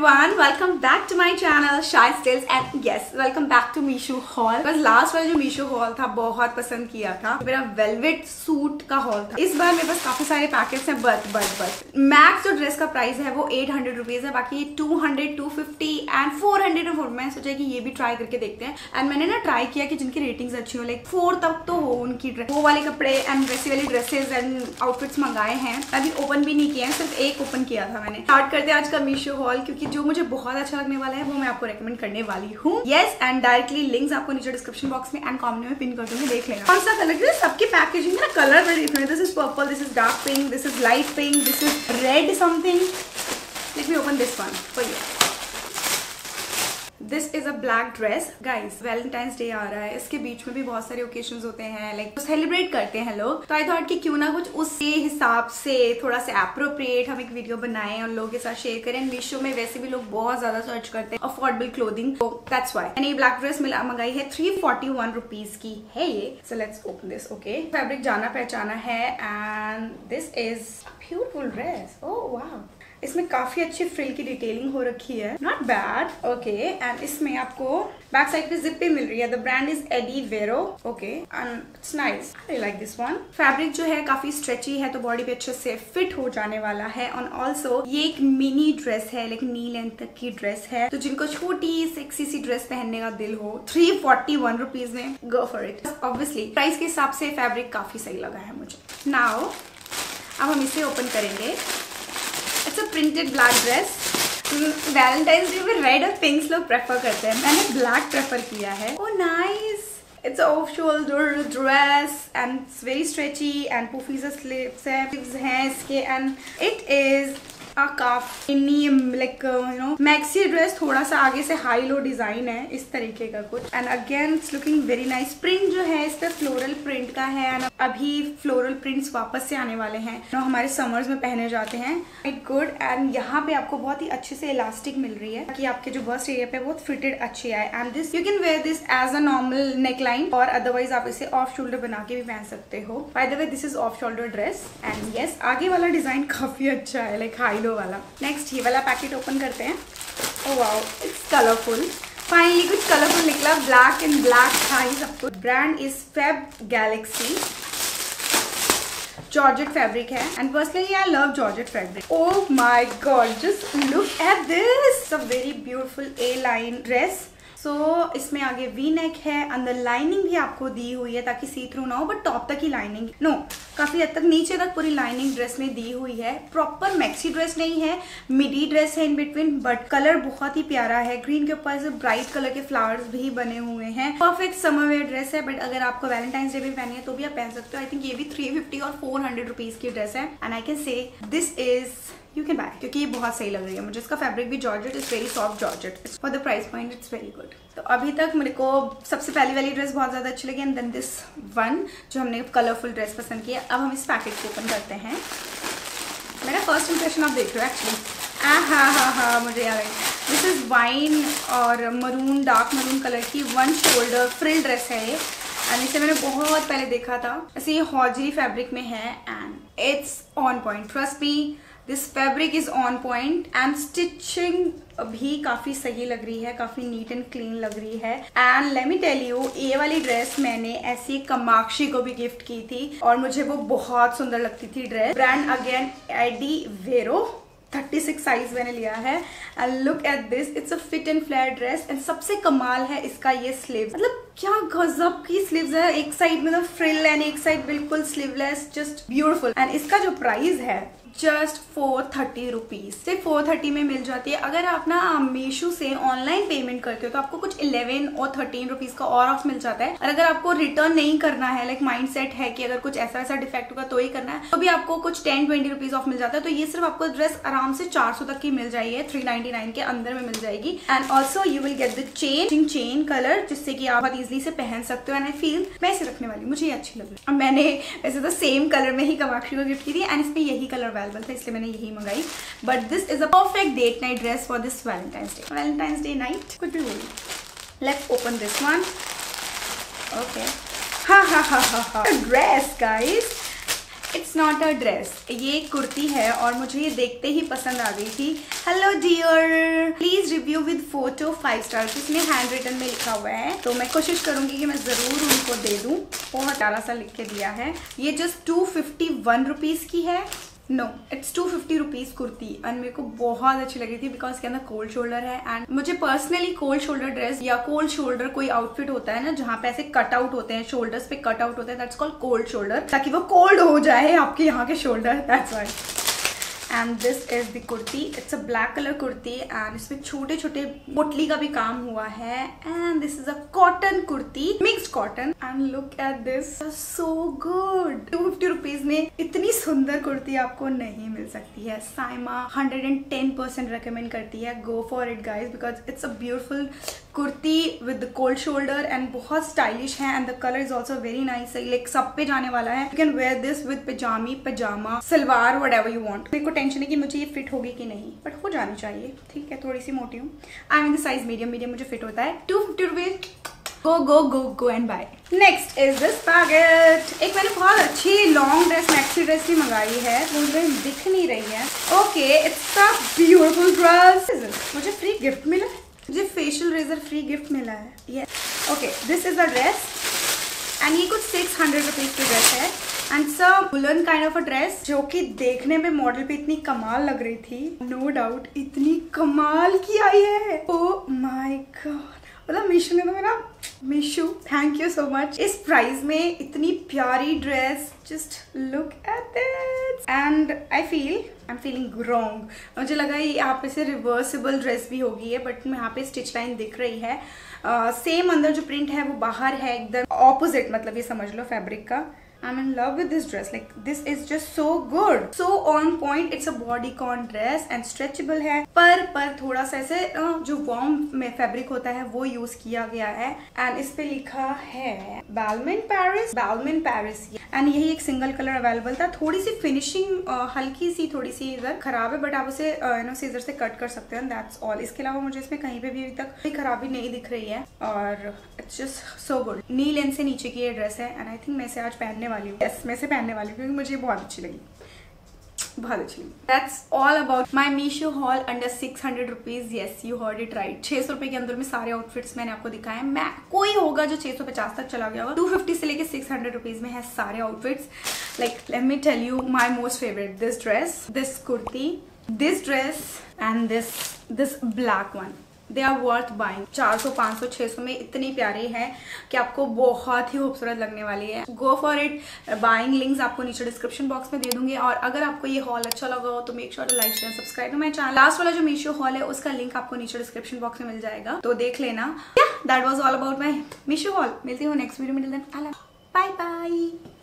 everyone. Welcome back to my channel shy stills. And yes welcome back to Meesho haul बस last वाला जो Meesho hall था, बहुत पसंद किया था। मेरा वेलवेट सूट का हॉल था। इस बार मेरे पास काफ़ी सारे पैकेट्स हैं। But but but. मैक्स जो ड्रेस का प्राइस है, वो एट हंड्रेड रुपीज़ है। बाकी two hundred two fifty and four hundred and four मैंने सोचा की ये भी ट्राई करके देखते हैं। एंड मैंने ना ट्राई किया कि जिनकी रेटिंग अच्छी हो। लाइक फोर तक तो हो उनकी ड्रेस वो वाले कपड़े एंड वैसी वाली ड्रेसेस एंड आउटफिट्स मंगाए हैं। अभी ओपन भी नहीं किया है। सिर्फ़ एक ओपन किया था मैंने। स्टार्ट करते हैं आज का मीशो हॉल क्योंकि जो मुझे बहुत अच्छा लगने वाला है, वो मैं आपको रेकमेंड करने वाली हूँ। येस एंड डायरेक्टली लिंक्स आपको नीचे डिस्क्रिप्शन बॉक्स में एंड कॉमेंट में पिन कर दूँगी, देख लेना। कौन सा कलर सबके पैकेजिंग ना कलर बड़े different this is purple this is dark pink this is light pink this is red something let me open this one for you this is a black dress guys Valentine's day आ रहा है। इसके बीच में भी बहुत सारे occasion होते हैं like like, तो सेलिब्रेट करते हैं लोग। तो आई थॉट कि क्यों ना कुछ उसके हिसाब से थोड़ा सा अप्रोप्रिएट हम एक वीडियो बनाए और लोगों के साथ शेयर करें। मीशो में वैसे भी लोग बहुत ज़्यादा सर्च करते हैं अफोर्डेबल क्लोदिंग तो दैट्स वाई मैंने ये ब्लैक ड्रेस मिला मंगाई है थ्री फोर्टी वन रुपीज़ की। है ये? So let's open this okay fabric जाना पहचाना है and this is beautiful dress oh वाह इसमें काफ़ी अच्छी फ्रिल की डिटेलिंग हो रखी है। नॉट बैड ओके एंड इसमें आपको बैक साइड पे जिप भी मिल रही है। The brand is Addyvero okay and it's nice I like this one fabric जो है काफ़ी स्ट्रेची है तो बॉडी पे अच्छे से फिट हो जाने वाला है। एंड ऑल्सो ये एक मिनी ड्रेस है लाइक नी लेंथ तक की ड्रेस है। तो जिनको छोटी सेक्सी सी ड्रेस पहनने का दिल हो थ्री फोर्टी वन रुपीज़ में go for it obviously price के हिसाब से फैब्रिक काफ़ी सही लगा है मुझे। नाउ अब हम इसे ओपन करेंगे। It's a printed black dress Valentine day में रेड और पिंक्स लोग प्रेफर करते हैं। मैंने ब्लैक प्रेफर किया है। ओ nice it's off shoulder dress and very stretchy and puffy sleeves हैं हैं इसके एंड इट इज़ काफ़ी इन्नी like you know maxi dress थोड़ा सा आगे से हाई लो डिज़ाइन है, इस तरीके का कुछ। And again it's looking very nice print जो है, इस पर फ्लोरल प्रिंट का है एंड अभी फ्लोरल प्रिंट्स वापस से आने वाले हैं। जो हमारे समर्स में पहने जाते हैं। इट गुड एंड यहाँ पे आपको बहुत ही अच्छे से इलास्टिक मिल रही है, कि आपके जो बस्ट एरिया पे बहुत फिटेड अच्छी आए। And this you can wear this as a normal neckline और अदरवाइज़ आप इसे ऑफ़ शोल्डर बना के भी पहन सकते हो। By the way this is off shoulder dress and yes आगे वाला डिज़ाइन काफ़ी अच्छा है लाइक हाई लो येलो वाला। नेक्स्ट ये वाला पैकेट ओपन करते हैं। Oh wow it's colourful finally कुछ कलरफुल निकला। ब्लैक एंड ब्लैक था ही सब कुछ। Brand is fab galaxy georgette fabric है। And personally I love georgette fabric oh my god just look at this a very beautiful A line dress so so, इसमें आगे V neck है अंदर lining भी आपको दी हुई है ताकि सी थ्रू ना हो बट टॉप तक ही लाइनिंग नो काफ़ी हद तक नीचे तक पूरी लाइनिंग ड्रेस में दी हुई है। प्रॉपर मैक्सी ड्रेस नहीं है मिडी ड्रेस है इन बिटवीन बट कलर बहुत ही प्यारा है। ग्रीन के ऊपर से ब्राइट कलर के फ्लावर्स भी बने हुए हैं। परफेक्ट समर वेयर ड्रेस है बट अगर आपको वैलेंटाइंस डे भी पहनी है तो भी आप पहन सकते हो। आई थिंक ये भी थ्री फिफ्टी और फोर हंड्रेड रुपीज़ की ड्रेस है। And I can say this is you can buy क्योंकि ये बहुत सही लग रही है मुझे। इसका फैब्रिक भी georgette is very soft georgette for the price point it's very good तो अभी तक मेरे को सबसे पहली वाली ड्रेस बहुत ज़्यादा अच्छी लगी एंड देन दिस वन जो हमने कलरफुल ड्रेस पसंद किया। अब हम इस पैकेट को ओपन करते हैं। मेरा फ़र्स्ट इंप्रेशन आप देख रहे हो एक्चुअली आ, हा हा हा, मुझे याद आई। दिस इज़ वाइन और मरून डार्क मरून कलर की वन शोल्डर फ्रिल ड्रेस है ये। एंड इसे मैंने बहुत पहले देखा था। ऐसे ये हॉजरी फैब्रिक में है and it's on point trust me this fabric is on point and stitching भी काफ़ी सही लग रही है, काफ़ी नीट एंड क्लीन लग रही है। And let me tell you ये वाली ड्रेस मैंने ऐसी कमाक्षी को भी गिफ्ट की थी और मुझे वो बहुत सुंदर लगती थी ड्रेस ब्रांड अगेन एडी वेरो 36 साइज़ मैंने लिया है। And look at this it's a fit and flare dress and सबसे कमाल है इसका ये स्लीव मतलब क्या गजब की स्लीव्स है। एक साइड मतलब फ्रिल एंड एक साइड बिल्कुल स्लीवलेस जस्ट ब्यूटीफुल एंड इसका जो प्राइस है जस्ट फोर थर्टी रुपीज़ सिर्फ़ फोर थर्टी में मिल जाती है। अगर आप ना मीशो से ऑनलाइन पेमेंट करते हो तो आपको कुछ इलेवन और थर्टीन रुपीज़ का और ऑफ़ मिल जाता है। और अगर आपको रिटर्न नहीं करना है लाइक माइंड सेट है कि अगर कुछ ऐसा ऐसा डिफेक्ट होगा तो ही करना है तो भी आपको कुछ टेन ट्वेंटी रुपीज़ ऑफ़ मिल जाता है। तो ये सिर्फ़ आपको ड्रेस आराम से चार सौ तक की मिल जाएगी थ्री नाइनटी नाइन के अंदर में मिल जाएगी। And also you will get the chain chain colour जिससे कि आप इजिली से पहन सकते हो एंड आई फील मैं इसे रखने वाली मुझे ये अच्छी लग रही है। मैंने वैसे तो सेम कलर में ही कमाक्षी को गिफ्ट की थी एंड इसमें यही कलर अवेलेबल था, इसलिए मैंने यही मंगाई। But this is a perfect date night dress for this Valentine's day Valentine's day night कुछ भी बोलिए let's open this one okay हा हा हा हा हा dress guys it's not a dress ये कुर्ती है और मुझे ये देखते ही पसंद आ गई थी। Hello dear please review with photo five star इसमें हैंड रिटन में लिखा हुआ है। तो मैं कोशिश करूँगी कि मैं ज़रूर उनको दे दूँ। बहुत प्यारा सा लिख के दिया है। ये just two fifty one rupees की है। No it's two fifty rupees kurti and मेरे को बहुत अच्छी लगी थी बिकॉज़ के अंदर कोल्ड शोल्डर है एंड मुझे पर्सनली कोल्ड शोल्डर ड्रेस या कोल्ड शोल्डर कोई आउटफिट होता है ना जहाँ पे ऐसे कट आउट होते हैं शोल्डर्स पे कट आउट होते हैं दैट्स कॉल्ड कोल्ड शोल्डर ताकि वो कोल्ड हो जाए आपके यहाँ के shoulder that's why and this is the kurti it's a black colour kurti and इसमें छोटे छोटे पोटली का भी काम हुआ है। And this is a cotton kurti mixed cotton and look at this so good two fifty rupees में इतनी सुंदर कुर्ती आपको नहीं मिल सकती है। Saima hundred and ten percent recommend करती है। Go for it guys because it's a beautiful kurti with cold shoulder and बहुत स्टाइलिश है। And the colour is also very nice like सब पे जाने वाला है। You can wear this with पजामी pyjama salwar whatever you want tension है कि मुझे ये फिट होगी कि नहीं बट हो जानी चाहिए, ठीक है थोड़ी सी मोटी हूँ। I mean the size medium medium मुझे फिट होता है। Two fifty rupees go go go go and bye next is this packet एक मैंने बहुत अच्छी लॉन्ग ड्रेस मैक्सी ड्रेस भी मंगाई है मुझे दिख नहीं रही है। Okay it's a beautiful dress मुझे फ्री गिफ्ट मिला मुझे फेशियल रेजर फ्री गिफ्ट मिला है। ये okay this is a dress and ये कुछ सिक्स हंड्रेड रुपीज़ की ड्रेस है। एंड सर बुलन काइंड ऑफ़ अ ड्रेस जो कि देखने में मॉडल पे इतनी कमाल लग रही थी नो no डाउट इतनी कमाल की आई है। ओ माय गॉड मतलब मीशो ने तो मेरा Meesho thank you so much इस प्राइस में इतनी प्यारी dress just look at this and I feel I am feeling wrong मुझे लगा ये यहाँ पे से रिवर्सिबल ड्रेस भी होगी है बट यहाँ पे स्टिच लाइन दिख रही है। सेम uh, अंदर जो प्रिंट है वो बाहर है एकदम ऑपोजिट मतलब ये समझ लो फैब्रिक का। I'm in love with this dress. Like this is just so good. So on point. It's a bodycon dress and stretchable है पर पर थोड़ा सा ऐसे जो वॉर्म में फैब्रिक होता है वो यूज़ किया गया है एंड इस पे लिखा है Balmain Paris Balmain Paris and यही एक सिंगल कलर अवेलेबल था। थोड़ी सी फिनिशिंग हल्की सी थोड़ी सी इधर खराब है बट आप उसे यू नो सीजर से कट कर सकते हैं दैट्स ऑल इसके अलावा मुझे इसमें कहीं पे भी अभी तक कोई खराबी नहीं दिख रही है और it's just so good knee length से नीचे की ये ड्रेस है एंड आई थिंक मैं इसे आज पहनने वाली हूँ। Yes, मैं इसे पहनने वाली हूँ क्योंकि मुझे बहुत अच्छी लगी। बहुत अच्छी लगी that's all about my Meesho haul under six hundred rupees yes you heard it right छह सौ रुपए के अंदर में सारे आउटफिट्स मैंने आपको दिखाए मैं, कोई होगा जो छह सौ पचास तक चला गया होगा। टू फिफ्टी से लेके सिक्स हंड्रेड रुपीज़ में है सारे outfits like let me tell you my most favourite this dress this kurti this dress and this this black one they are worth buying. 400, 500, 600 में इतनी प्यारी है कि आपको बहुत ही खूबसूरत लगने वाली है। Go for it buying links आपको नीचे डिस्क्रिप्शन बॉक्स में दे दूँगी और अगर आपको ये हॉल अच्छा लगा हो तो make sure like share subscribe my channel last वाला जो मीशो हॉल है उसका लिंक आपको नीचे डिस्क्रिप्शन बॉक्स में मिल जाएगा। तो देख लेना। That was all about my Meesho haul मिलती हूँ नेक्स्ट वीडियो में. Bye bye